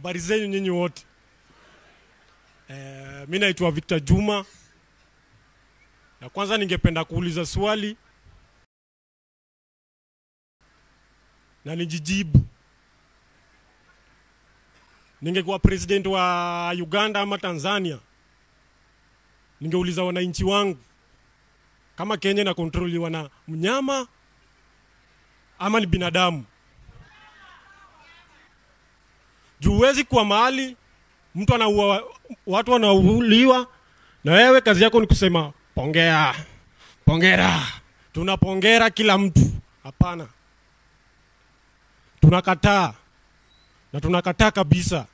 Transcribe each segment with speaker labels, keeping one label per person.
Speaker 1: Habari zenyu nyinyi wote. Eh, mi naitwa Victor Juma. na kwanza ningependa kuuliza swali na nijijibu. Ningekuwa president wa Uganda ama Tanzania, ningeuliza wananchi wangu kama Kenya inakontroliwa na mnyama ama ni binadamu. Juu huwezi kuwa mahali mtu anaua, watu wanauliwa, na wewe kazi yako ni kusema pongea, pongera, tunapongera kila mtu. Hapana, tunakataa na tunakataa kabisa.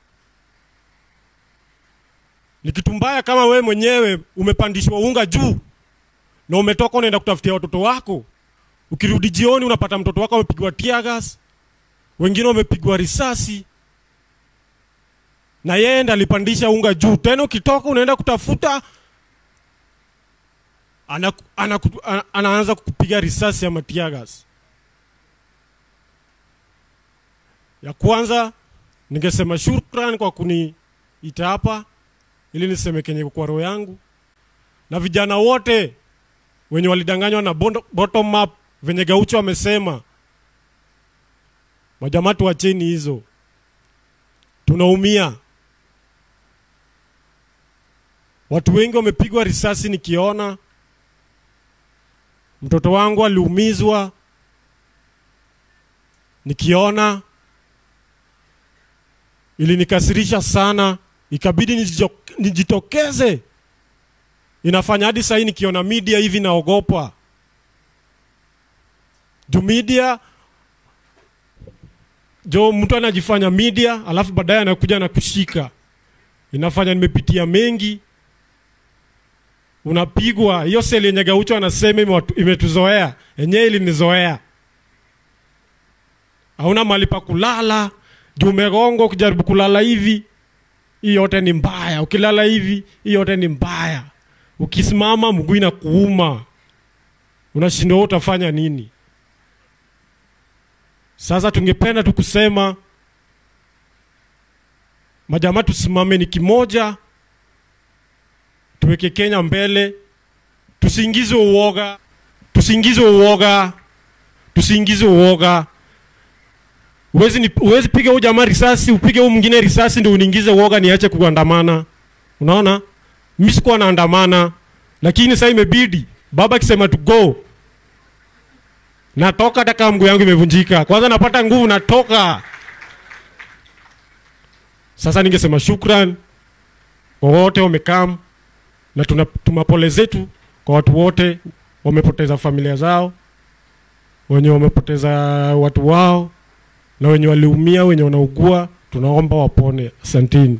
Speaker 1: Ni kitu mbaya kama wewe mwenyewe umepandishwa unga juu na umetoka unaenda kutafutia watoto wako, ukirudi jioni unapata mtoto wako amepigwa tiagas wengine wamepigwa risasi na yeye ndiye alipandisha unga juu. Tena ukitoka unaenda kutafuta ana, ana, ana, anaanza kukupiga risasi ya matiagas. Ya kwanza ningesema shukran kwa kuniita hapa ili niseme kenye kwa roho yangu, na vijana wote wenye walidanganywa na bottom up venye Gaucho amesema, majamaa, tuacheni hizo, tunaumia. Watu wengi wamepigwa risasi, nikiona. Mtoto wangu aliumizwa, nikiona. Ilinikasirisha sana, ikabidi nijitokeze. Inafanya hadi sahii nikiona media hivi naogopa juu media jo, mtu anajifanya media alafu baadaye anakuja na kushika. Inafanya nimepitia mengi, unapigwa hiyo seli yenye Gaucho anasema imetuzoea, yenyewe ilinizoea. Hauna mali pa kulala juu umegongwa, ukijaribu kulala hivi, hii yote ni mbaya. Ukilala hivi, hii yote ni mbaya. Ukisimama mguu inakuuma, unashindwa utafanya nini? Sasa tungependa tukusema majamaa, tusimame ni kimoja, tuweke Kenya mbele, tusingize uoga, tusingize uoga, tusingize uoga. Uwezi, ni, uwezi piga huyu jamaa risasi upige huyu mwingine risasi ndio uniingize uoga niache kuandamana. Unaona, mimi sikuwa naandamana, lakini sasa imebidi baba akisema to go, natoka hata kama mguu yangu imevunjika. Kwanza napata nguvu, natoka. Sasa ningesema shukran kwa wote wamekam, na tunatuma pole zetu kwa watu wote wamepoteza familia zao, wenye wamepoteza watu wao na wenye waliumia, wenye wanaugua, tunaomba wapone. Asanteni.